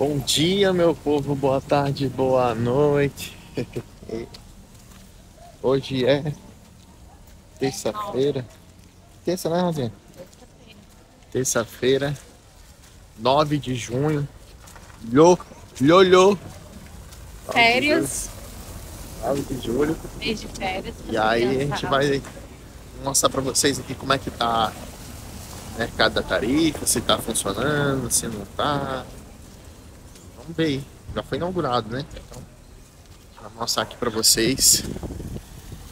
Bom dia, meu povo, boa tarde, boa noite. Hoje é terça-feira. Terça, né, Rosinha? Terça-feira, 9 de junho. Lho, lho, lho. Férias, 9 de julho. mês de férias. E aí a gente vai mostrar pra vocês aqui como é que tá o mercado da tarifa, se tá funcionando, se não tá. Já foi inaugurado, né? Então, vou mostrar aqui pra vocês.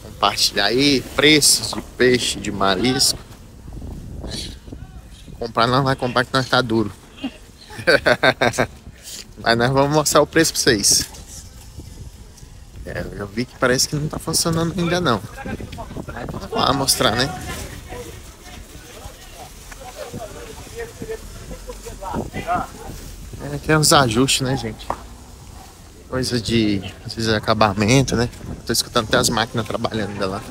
Compartilhar aí preços de peixe, de marisco. Comprar não vai comprar que nós tá duro. Mas nós vamos mostrar o preço pra vocês. É, eu vi que parece que não tá funcionando ainda não. Vamos lá mostrar, né? É, tem uns ajustes, né, gente? Coisa de, às vezes, acabamento, né? Tô escutando até as máquinas trabalhando ainda lá.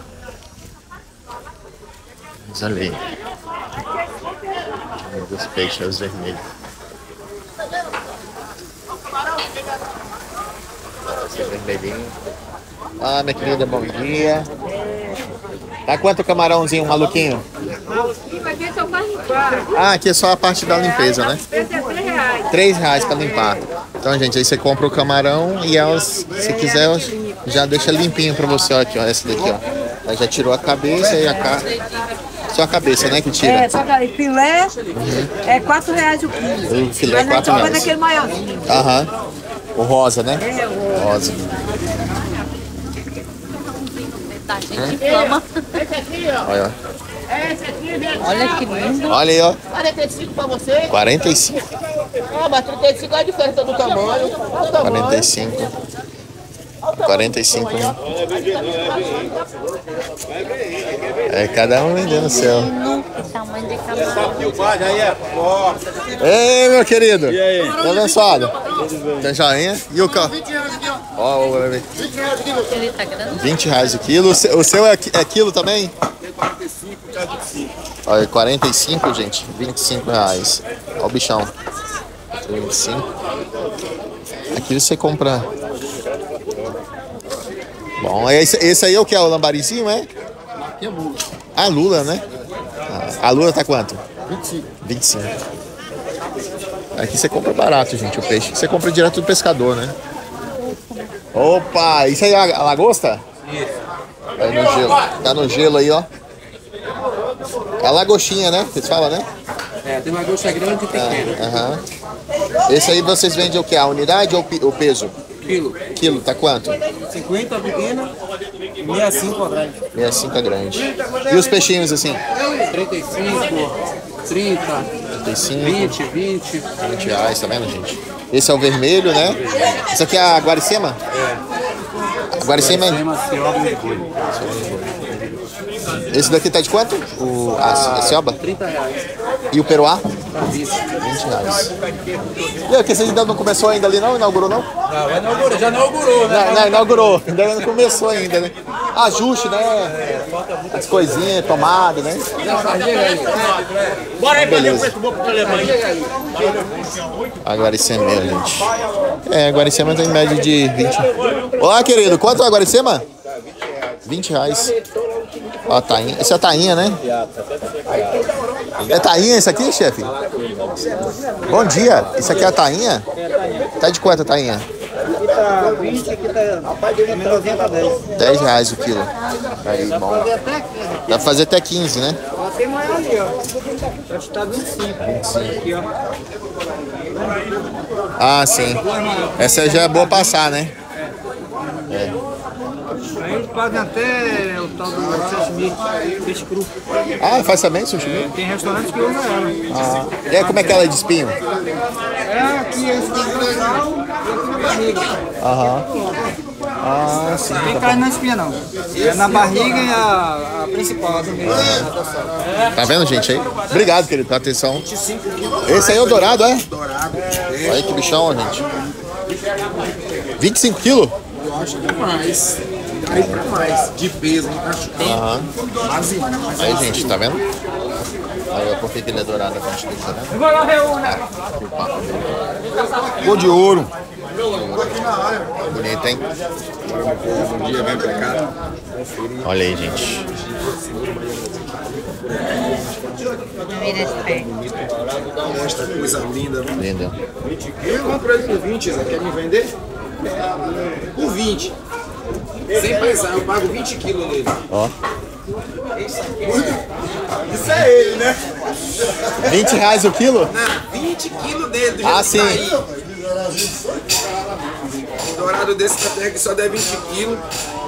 Mas olha aí. Os peixes, os vermelhos. Esse vermelhinho. Ah, minha querida, bom dia. Tá quanto o camarãozinho, maluquinho? Aqui é só. Ah, aqui é só a parte da limpeza, né? Esse é 3 reais. 3 reais pra limpar. Então, gente, aí você compra o camarão e elas, se quiser, já deixa limpinho pra você, ó, aqui, ó, essa daqui, ó. Aí já tirou a cabeça e a cara. Só a cabeça, né, que É, tira. só que filé é 4 reais o quilo. O filé é Mas a 4 cobra é reais. daquele maiorzinho. Aham. O rosa, né? É, o... Rosa. Tá, gente, inflama. Olha, Olha que lindo. Olha aí, ó. 45 pra você? 45. Ah, mas 35 é a diferença do tamanho. Olha o tamanho. 45. 45, né? É, cada um vendendo o seu. Tamanho de camarão. Ei, meu querido. E aí? Tá abençoado? Tem joinha? E o carro? Ó, ó, ó, Ele tá grande. 20 reais o quilo. O seu- O seu é, é quilo também? Olha, 45, gente. 25 reais. Olha o bichão. 25. Aqui você compra. Bom, esse, esse aí é o que? É o lambarizinho, é? Ah, lula, né? Ah, a lula tá quanto? 25. 25. Aqui você compra barato, gente, o peixe. Você compra direto do pescador, né? Opa, isso aí é a a lagosta? Isso. Tá no gelo. Tá no gelo aí, ó. É a lagostinha, né? Vocês falam, né? É, tem uma gosta grande e pequena. Aham. Esse aí vocês vendem o que? A unidade ou o peso? Quilo. Quilo, tá quanto? 50 a pequena, 65 a grande. 65 é grande. E os peixinhos assim? 35, 30, 35, 20, 20. 20 reais, tá vendo, gente? Esse é o vermelho, né? Isso aqui é a guaricema? É. A guaricema é... Tema cioba e boi. Esse daqui tá de quanto? O, a, a cioba? 30 reais. E o peruá? Tá visto. 20 reais. E aí, que vocês ainda não começou ainda ali não? Inaugurou não? Não, inaugurou, já inaugurou, né? Não, não, inaugurou. Ainda não começou ainda, né? Ajuste, né? As coisinhas, tomada, né? Bora aí pra Beleza. ver o preço bom pro Alemanha. A guaricema, gente. É, a guaricema tem em média de 20. Olá, querido. Quanto é a guaricema? 20 reais. Ó, a tainha. Isso é tainha, né? É tainha isso aqui, chefe? Bom dia. Isso aqui é a tainha? Tá de quanto a tainha? Aqui tá 20, aqui tá menorzinha tá 10. 10 reais o quilo. Aí, bom. Dá pra fazer até 15, né? Ó, tem maior ali, ó. Acho que tá 25. Aqui, ó. Ah, sim. Essa já é boa passar, né? Aí eles fazem até o tal do sashimi, peixe cru. Ah, faz também sashimi? É, tem restaurantes que usam ela. Ah. E aí, como é que é ela é de espinho? É, aqui é espinho aqui na barriga. Aham. Ah, sim. Não tem tá carne na espinha, não. É na barriga e a, a principal, a do meio. Tá vendo, gente? Aí? Obrigado, querido, pela atenção. Esse aí é o dourado, é? Dourado. Olha que bichão, gente. 25 quilos? Eu acho demais. 3 pra mais de peso, não acho que Aí, gente, tá vendo? Aí, ó, por né? ah, que ele é dourado a parte dele, tá vendo? Aqui o papo de ouro. Bonito, hein? Bom dia, vem pra cá. Olha aí, gente. Mostra coisa linda. Né? Linda. Eu comprei por 20, você quer me vender? Por 20. Sem pesar, eu pago 20 quilos nele. Ó. Isso é ele, né? 20 reais o quilo? Não, 20 quilos dele. do Ah, jeito que sim. tá aí. Um dourado desse da terra que só der 20 quilos.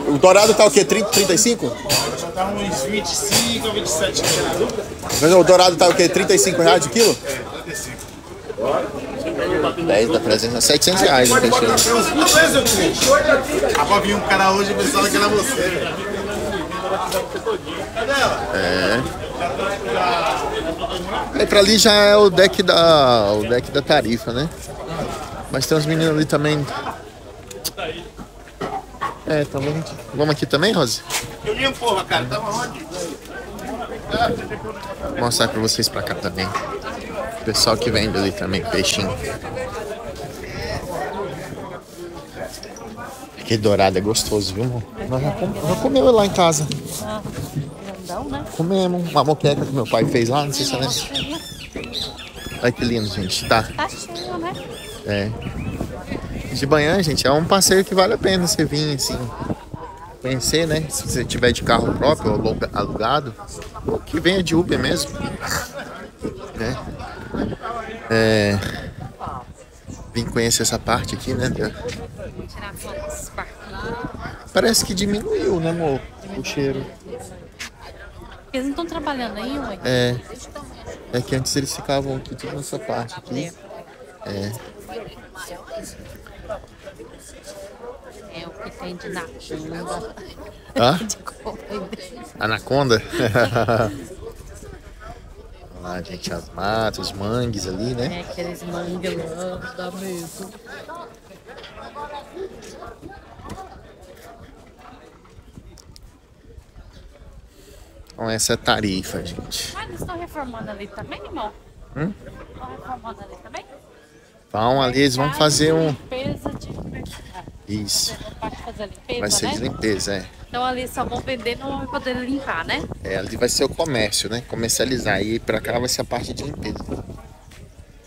O dourado tá o quê? 30, 35? Tá uns 25 ou 27 reais. Mas o dourado tá o quê? 35 reais o quilo? 10 da presença, 700 reais o peixe. Tava vir um cara hoje e pensava que era você. velho. Aí pra ali já é o deck da, o deck da tarifa, né? Mas tem uns meninos ali também. É, tá bom. Vamos aqui também, Rose? Eu li, porra, cara. Tava onde? Vou mostrar pra vocês pra cá também. O pessoal que vende ali também, peixinho. Aquele dourado é gostoso, viu, amor? Nós já, com, já comeu lá em casa. Grandão, né? Comemos uma moqueca que meu pai fez lá, não sei se você lembra. Olha que lindo, gente. Tá. Tá cheio, né? É. De manhã, gente, é um passeio que vale a pena você vir assim. Conhecer, né? Se você tiver de carro próprio ou aluga- alugado. Ou que venha de Uber mesmo. Né? É. Vim conhecer essa parte aqui, né? Parece que diminuiu, né, amor? O cheiro. Eles não estão trabalhando aí, ué? É. É que antes eles ficavam aqui tudo nessa parte aqui. É. É o que tem de natura. Hã? De. Anaconda? Lá, gente, as matas, os mangues ali, né? É aqueles mangalãs da mesa. Então essa é a tarifa, gente. Ah, eles estão reformando ali também, irmão? Hum? Estão reformando ali também? Então ali eles vão fazer um. Limpeza de. Isso. Vai ser né? de limpeza, é. Então ali só vão vender, não vão poder limpar, né? É, ali vai ser o comércio, né? Comercializar. E pra cá vai ser a parte de limpeza.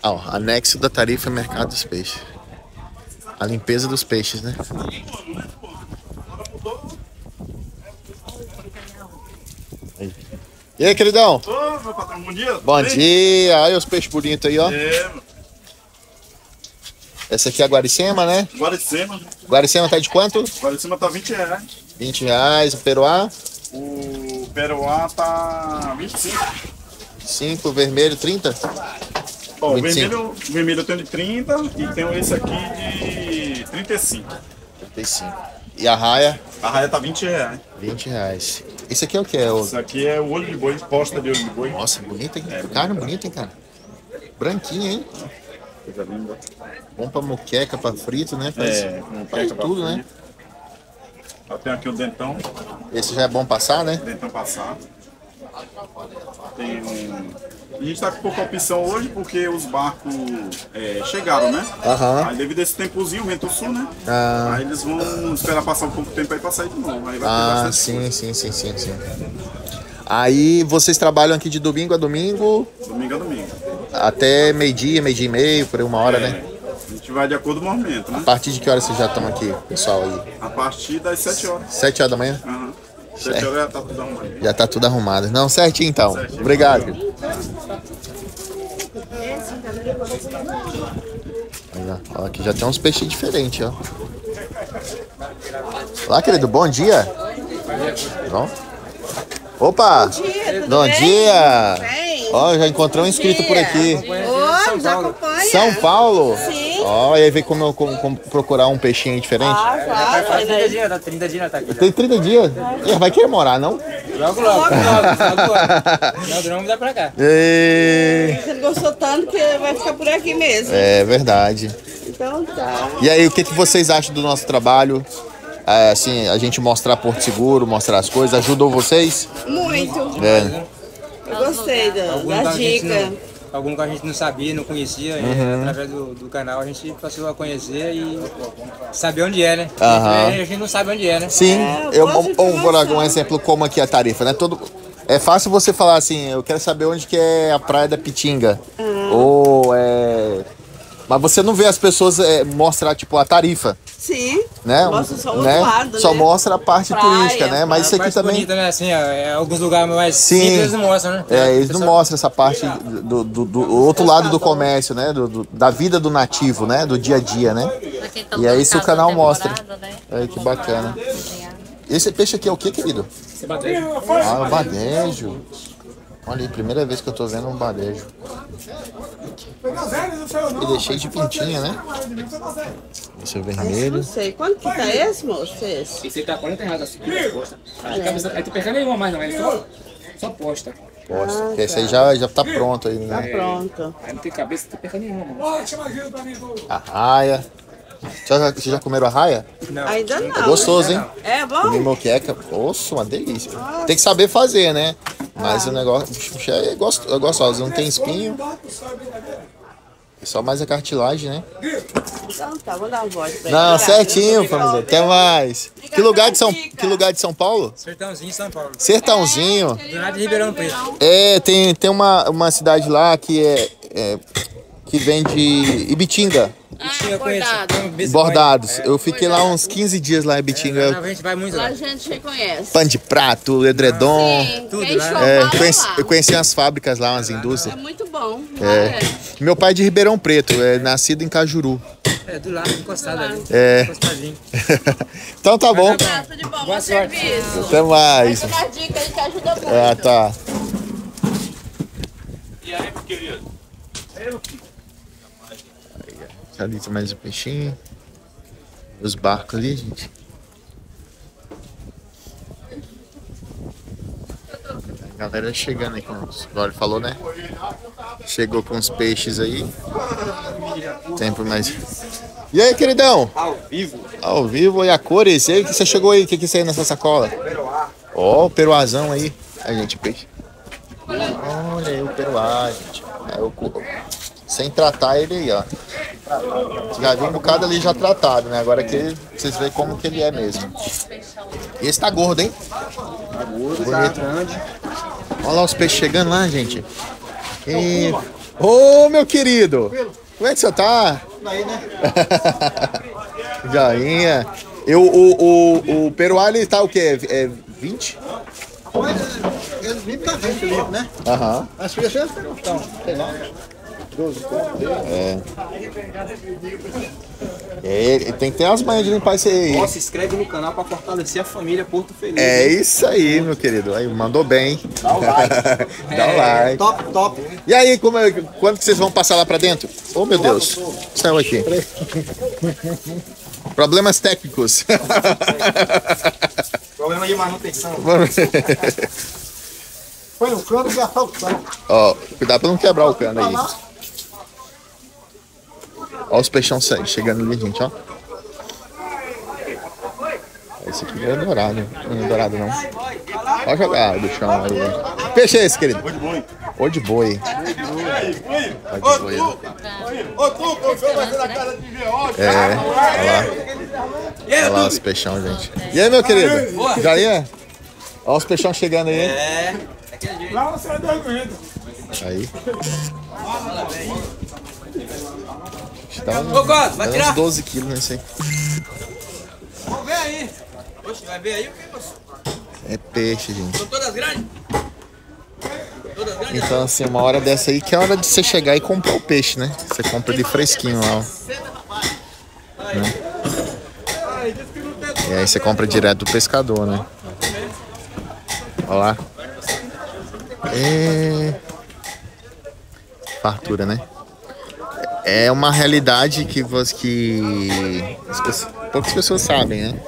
Ah, ó, anexo da tarifa é mercado dos peixes. A limpeza dos peixes, né? Aí. E aí, queridão? Ô, meu patrão, bom dia. Bom Bem? dia! Olha os peixes bonitos aí, ó. É, mano. Essa aqui é a Guaricema, né? Guaricema. Guaricema tá de quanto? Guaricema tá 20 reais. 20 reais. O peruá, O peruá tá 25. 5. Vermelho, 30. Ó, o 25. vermelho, vermelho eu tenho de 30 e tenho esse aqui de 35. 35. E a raia, A raia tá 20 reais. 20 reais. Isso aqui é o que? É o... Isso aqui é o olho de boi, posta de olho de boi. Nossa, bonito, hein? Carne bonita, hein, cara? Branquinho, hein? Coisa linda. Bom pra moqueca, pra frito, né? Faz, É, faz queca pra tudo, né? Eu tenho aqui o dentão, Esse já é bom passar, né? dentão passado. Tem um... A gente tá com pouca opção hoje porque os barcos é, chegaram, né? Aham. Aí devido a esse tempozinho, vento sul, né? Ah. Aí eles vão esperar passar um pouco de tempo aí pra sair de novo. Aí vai Ah, sim, coisa. sim, sim, sim, sim. Aí vocês trabalham aqui de domingo a domingo Domingo a domingo. até meio-dia, meio-dia e meio, por aí uma hora, né? Vai de acordo com o movimento, né? A partir de que horas vocês já estão aqui, pessoal aí? A partir das 7 horas. 7 horas da manhã? Aham. 7 horas já tá tudo arrumado. Já tá tudo arrumado. Não, certinho então. Certinho. Obrigado. Olha, ó, aqui já tem uns peixes diferentes, ó. Olá, querido, bom dia. Bom? Opa! Bom dia! Ó, já encontrei um inscrito por aqui. Oi, nos acompanha? São Paulo? Sim. Ó, e aí vem como, eu- como- como procurar um peixinho diferente? Ah, claro, Faz foi 30 daí. dias, dá 30 dias, tá aqui. Tem 30 dias. Ih, vai querer morar, não? Logo, logo, logo, logo, logo. Não, não dá pra cá. Ei, Você gostou tanto que vai ficar por aqui mesmo. É verdade. Então tá. E aí, o que, que vocês acham do nosso trabalho? É, assim, a gente mostrar Porto Seguro, mostrar as coisas, ajudou vocês? Muito. É. Eu gostei da, da não. Algum lugar que a gente não sabia, não conhecia, e Uhum. através do, do canal a gente passou a conhecer e saber onde é, né? Aham. A gente não sabe onde é, né? Sim, É, eu, de ou vou dar um exemplo como aqui a tarifa, né? Todo, é fácil você falar assim, eu quero saber onde que é a praia da Pitinga. Ou é. Mas você não vê as pessoas é, mostrar, tipo, a tarifa, Sim. né? Mostra só o né? outro lado, Só né? mostra a parte Praia, turística, né? Mas isso É aqui também. bonita, né? Assim, ó, é, alguns lugares mais Sim. simples eles não mostram, né? É, eles não mostram essa parte do, do- do outro lado do comércio, né? Do, do- da vida do nativo, né? Do dia a dia, né? Tá E é isso o caso canal mostra. Né? Aí que bacana. Esse peixe aqui é o que, querido? Você bateu. Ah, o badejo. Olha aí, primeira vez que eu tô vendo um badejo. Ele é cheio de pintinha, né? Esse é o vermelho. Não sei. Quanto que tá esse, moço? Esse? Esse tá 40 reais assim, posta. Aí, cabeça, aí tem perca nenhuma mais não, ele só, só posta. Poxa, porque esse aí já, já tá pronto aí, Tá né? pronto. Aí não tem cabeça, tem perca nenhuma. Mano. A raia. Já, vocês já comeram a raia? Não. Ainda não. É gostoso, hein? É Comi bom? moqueca. Nossa, uma delícia. Tem que saber fazer, né? Mas o negócio é gosto- é gostoso. Não tem espinho. É só mais a cartilagem, né? Então tá, vou dar uma voz pra ele. Não, Obrigada. certinho, família. Até mais. Que lugar de São, que lugar de São Paulo? Sertãozinho, São Paulo. Sertãozinho. Do lado de Ribeirão Preto. É, tem, tem uma, uma cidade lá que é, é- que vende Ibitinga, Tinha conhecido. bordado. tem um beijo bordados. boy. Eu fiquei lá uns 15 dias lá em É, Ibitinga. a gente vai muito Lá lá. a gente reconhece. Pano de prato, edredom. Sim, tudo lá, né? É, lá. conheci- eu conheci as fábricas lá, umas É indústrias. muito bom. É. Meu pai é de Ribeirão Preto, é nascido em Cajuru. É, do lado, encostado ali. É. Encostadinho. então tá bom. É, tudo de bom, bom Boa sorte. serviço. Até mais. É uma dica aí que ajuda muito. Ah, tá. Ali tem mais um peixinho. Os barcos ali, gente. A galera chegando aí com os. Agora ele falou, né? Chegou com os peixes aí. Tempo mais. E aí, queridão? Ao vivo. Ao vivo e a cores. E aí, que você chegou aí? O que, que aí nessa sacola? Ó, o peruazão aí. Aí, gente, peixe. Olha aí o peruá, gente. É o cu- Sem tratar ele aí, ó. Já vi um bocado ali já tratado, né? Agora aqui vocês veem como que ele é mesmo. Esse tá gordo, hein? Gordo, tá Bonito. grande. Olha lá os peixes chegando lá, gente. E... Ô, meu querido! Como é que você tá? Joinha. Eu, o, o, o peruá, ele tá o quê? É 20? Ele vive na frente limpo, né? Aham. As crianças estão, sei lá. É, ele tem que ter as manhas de limpar isso aí. Ó, se inscreve no canal pra fortalecer a família Porto Feliz. É isso aí, meu querido. Aí, mandou bem. Dá o like. Dá o like. Top, top. E aí, como é- quando que vocês vão passar lá pra dentro? Oh, meu Deus. Saiu aqui. Problemas técnicos. Problema de manutenção. Vamos ver. Foi no canto de assaltão. Ó, cuidado pra não quebrar o cano aí. Ó os peixão chegando ali, gente, ó. Esse aqui é dourado. Não é dourado, não. Ó jogar do chão aí. Que Peixe é esse, querido? Oi de boi. Oi de boi. Ó de boi. ó. Ô, tu, o senhor vai ser na cara de ver, ó. É, olha lá. Olha lá os peixão, gente. E aí, meu querido? Já ia? Olha os peixão chegando aí. É. Lá você vai dormindo. Aí. Um, Ô, vai tirar? uns 12 quilos nesse aí. Vamos ver aí. Oxe, vai ver aí o que você... É peixe, gente. São todas grandes? Todas grandes? Então, assim, uma hora dessa aí que é hora de você chegar e comprar o peixe, né? Você compra ele fresquinho lá, ó. Né? E aí você compra direto do pescador, né? Olha lá. É... Fartura, né? É uma realidade que, que as pessoas- poucas pessoas sabem, né?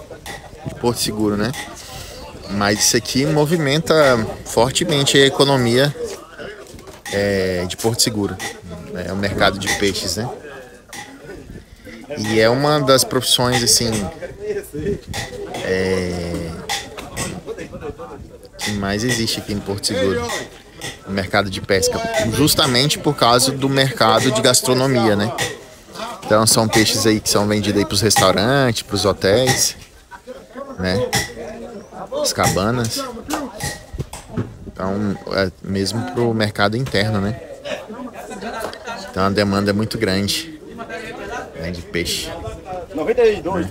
De Porto Seguro, né? Mas isso aqui movimenta fortemente a economia é, de Porto Seguro. É o mercado de peixes, né? E é uma das profissões, assim, é, que mais existe aqui em Porto Seguro. Mercado de pesca, justamente por causa do mercado de gastronomia, né? Então são peixes aí que são vendidos aí para os restaurantes, para os hotéis, né? As cabanas. Então, é mesmo para o mercado interno, né? Então a demanda é muito grande né, de peixe. 92.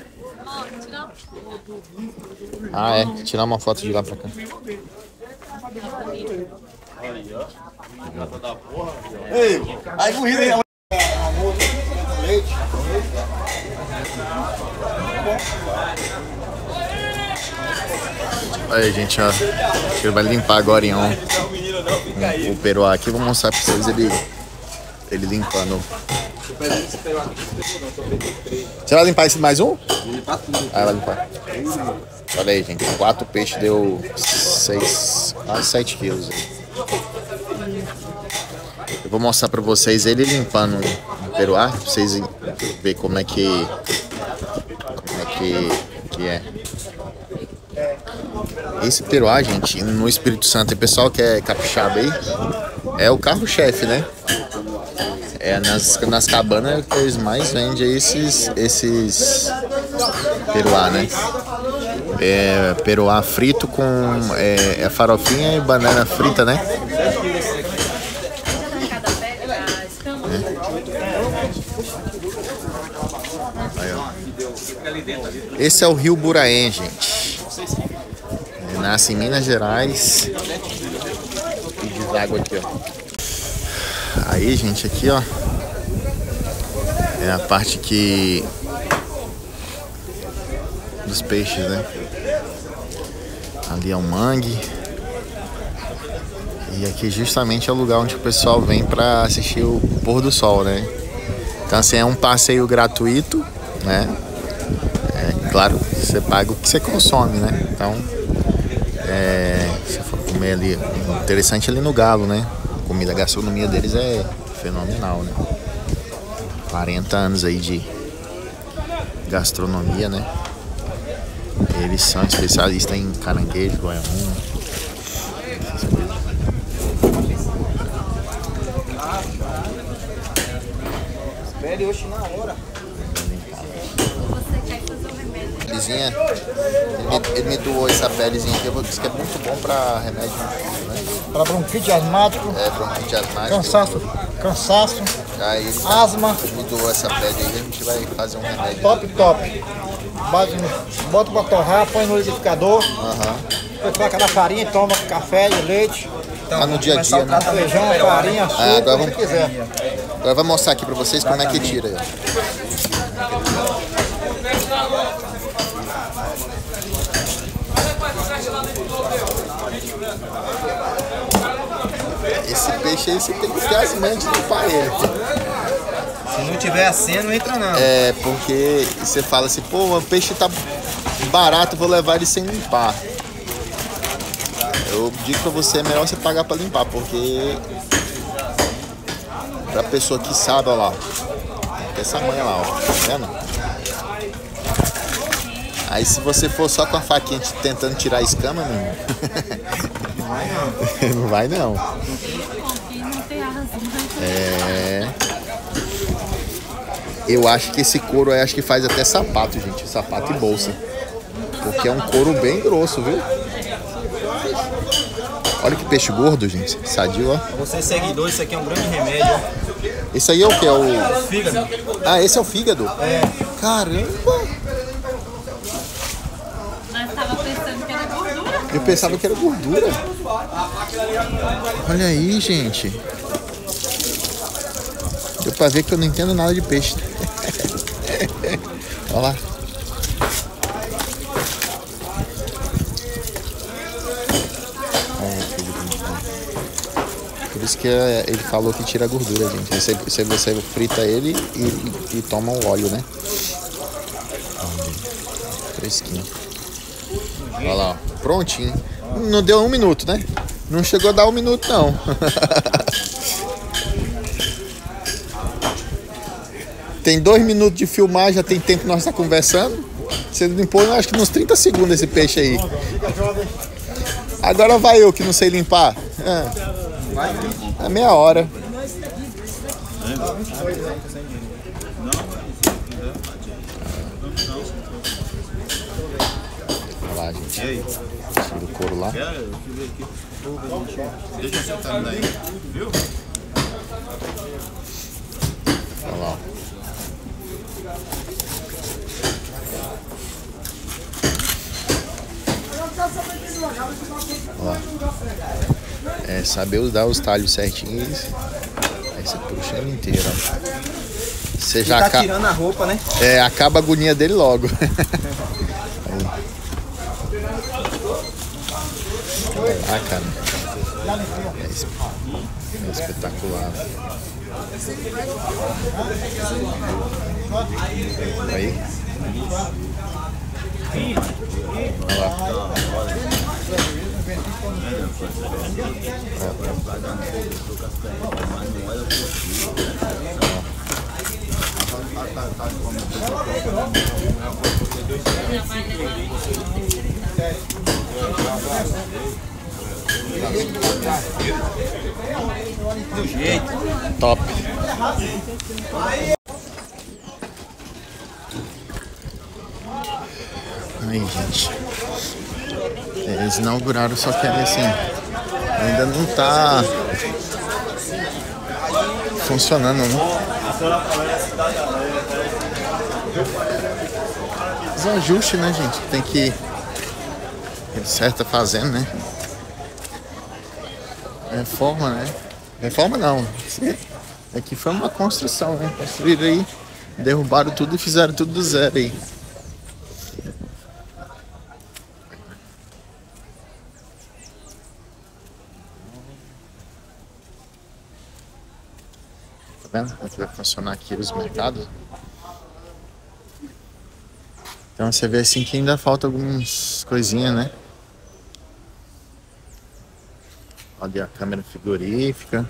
Ah, é. Tirar uma foto de lá pra cá. Ei, aí corrida aí. Aí, gente, ó. Acho que ele vai limpar agora em on. O peru aqui. Vou mostrar pra vocês ele, ele limpando. Você vai limpar esse mais um? Ah, vai limpar. Olha aí, gente. Quatro peixes deu seis, quase sete quilos. Eu vou mostrar pra vocês ele limpando um peruá, pra vocês verem como é que. Como é que, que é. Esse peruá, gente, no Espírito Santo, e pessoal que é capixaba aí, é o carro-chefe, né? É nas, nas cabanas que eles mais vendem esses, esses peruá, né? É peruá frito com é, é farofinha e banana frita, né? Esse é o Rio Buraém, gente. Ele nasce em Minas Gerais e deságua aqui, ó. Aí, gente, aqui, ó. É a parte que dos peixes, né? Ali é um mangue. E aqui justamente é o lugar onde o pessoal vem para assistir o pôr do sol, né? Então assim, é um passeio gratuito, né? Claro, você paga o que você consome, né? Então, é, se for comer ali, interessante ali no Galo, né? A comida, a gastronomia deles é fenomenal, né? 40 anos aí de gastronomia, né? Eles são especialistas em caranguejo, essas coisas. Espere hoje na hora. Pelezinha, ele me, ele me doou essa pelezinha aqui, eu vou dizer que é muito bom pra remédio, né? Para bronquite asmático, É, bronquite asmática. cansaço, cansaço, Aí ele asma, me doou essa pele aí, a gente vai fazer um remédio. top, top. Bate Bota pra torrar, põe no liquidificador, Aham. depois coloca na farinha, toma café e leite, Tá no dia a dia, né? feijão, farinha, açúcar, Ah, agora o que vamos- quiser. Agora eu vou mostrar aqui pra vocês como é que tira. Peixe aí você tem que mãos de limpar ele. Se não tiver a não entra não. É, porque você fala assim, pô, o peixe tá barato, vou levar ele sem limpar. Eu digo pra você, é melhor você pagar pra limpar, porque pra pessoa que sabe, olha lá, essa manha lá, ó, tá vendo? Aí se você for só com a faquinha te- tentando tirar a escama, menino, não vai não. É. Eu acho que esse couro aí acho que faz até sapato, gente. Sapato e bolsa. Porque é um couro bem grosso, viu? Olha que peixe gordo, gente. Sadio, ó. Pra vocês seguidores, isso aqui é um grande remédio. Esse aí é o que? É o. Fígado. Ah, esse é o fígado? É. Caramba! Nós tava pensando que era gordura. Eu pensava que era gordura. Olha aí, gente. Pra ver que eu não entendo nada de peixe. Olha lá. Por isso que ele falou que tira a gordura, gente. Você, você, você frita ele e, e- e toma o óleo, né? Fresquinho. Olha lá, ó. prontinho. Não deu um minuto, né? Não chegou a dar um minuto, não. tem dois minutos de filmar, já tem tempo que nós estamos conversando. Você limpou, acho que uns 30 segundos esse peixe aí. Agora vai eu que não sei limpar. É. É meia hora. Olha lá, gente. Do couro lá. Deixa eu sentar daí. Viu? Olha lá. Olha lá. É saber usar os talhos certinhos. Aí você puxa ele inteiro, ó. Você já Tá aca- tirando a roupa, né? é, acaba a agonia dele logo. ah, cara. É, es- é espetacular. Aí. Olha lá. Top. Aí, gente. Eles inauguraram, só que assim, ainda não tá funcionando, né? Os ajustes, né, gente? Tem que. Tá fazendo, né? Reforma, né? Reforma não. Aqui foi uma construção, né? Construíram aí, derrubaram tudo e fizeram tudo do zero aí. Vendo como que vai funcionar aqui os mercados? Então você vê assim que ainda falta algumas coisinhas, né? Olha a câmera frigorífica.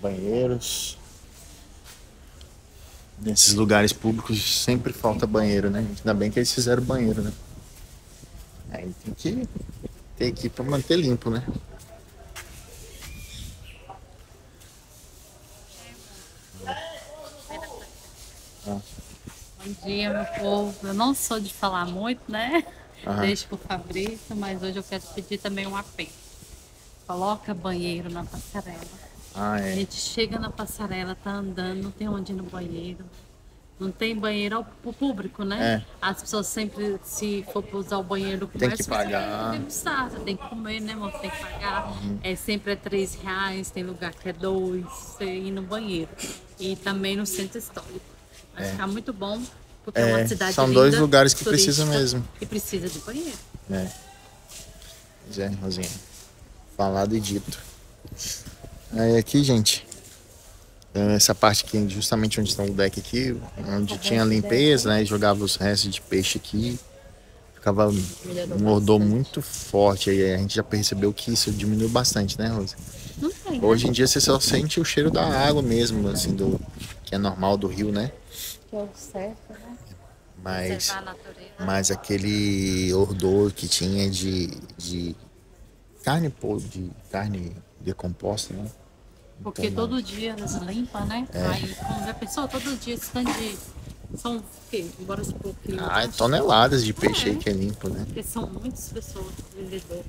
Banheiros. Nesses lugares públicos sempre falta banheiro, né? Ainda bem que eles fizeram banheiro, né? Aí tem que ter aqui pra manter limpo, né? Bom dia, meu povo. Eu não sou de falar muito, né? Aham. Deixo pro Fabrício, mas hoje eu quero pedir também um apelo. Coloca banheiro na passarela. Ah, A é. gente chega na passarela, tá andando, não tem onde ir no banheiro. Não tem banheiro ao público, né? É. As pessoas sempre, se for usar o banheiro do Tem que você pagar. Tem que usar, você tem que comer, né? Você tem que pagar. Uhum. É, sempre é três reais, tem lugar que é dois, você ir no banheiro. E também no centro histórico. Vai É. ficar muito bom, porque é, É, uma cidade são dois lugares que precisam mesmo. E precisa de banheiro. É. Pois é, Rosinha. Falado e dito. Aí aqui, gente. é, Essa parte aqui, justamente onde está o deck aqui, onde tinha limpeza, né? e Jogava os restos de peixe aqui. Ficava um odor muito forte. Aí a gente já percebeu que isso diminuiu bastante, né, Rosa? Né? Hoje em dia você só sente o cheiro da água mesmo, assim, do que é normal do rio, né? Que é o certo, né? Mas, mas aquele odor que tinha de, de carne, de carne decomposta, né? Porque Então, todo dia eles limpam, né? É. Aí, como já pensou, todo dia esse tanto de. São o quê? Embora se quilo. Ah, é toneladas de peixe aí que é limpo, né? Porque são muitas pessoas vendedoras.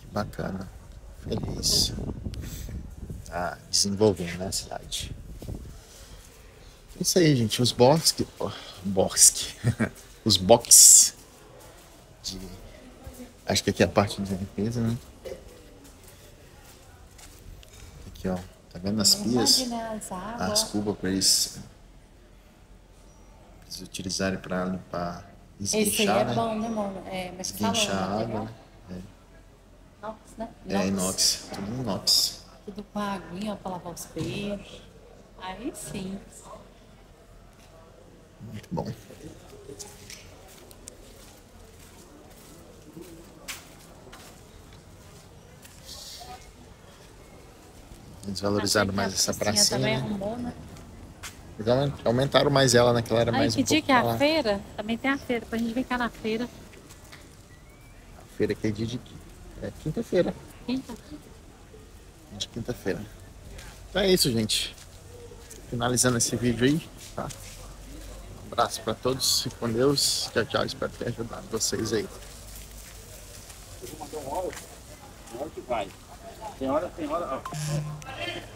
Que bacana. Feliz. Tá desenvolvendo, né, a cidade. Isso aí, gente. Os bosques. Bosque. Os box. De... Acho que aqui é a parte de limpeza, né? Aqui, ó. Tá vendo as pias? As cubas para eles, eles utilizarem para limpar. Esse aí Esguinchar, é né? bom, né, mano? É, mas Esguinchar água. né? Inox, né? É inox. Tudo inox. Tudo com a aguinha pra lavar os peixes. Aí sim. Muito bom. Eles valorizaram mais essa pracinha. também arrumou, né? Eles aumen- aumentaram mais ela, né? Que ela era Aí mais que um dia que é a lá. feira? Também tem a feira, pra gente vir cá na feira. Feira que é dia de é quinta-feira. Quinta. De quinta-feira. Então é isso, gente. Finalizando esse vídeo aí, tá? Um abraço pra todos. Fique com Deus. Tchau, tchau. Espero ter ajudado vocês aí. Tem hora que vai. Tem hora, tem hora. ó.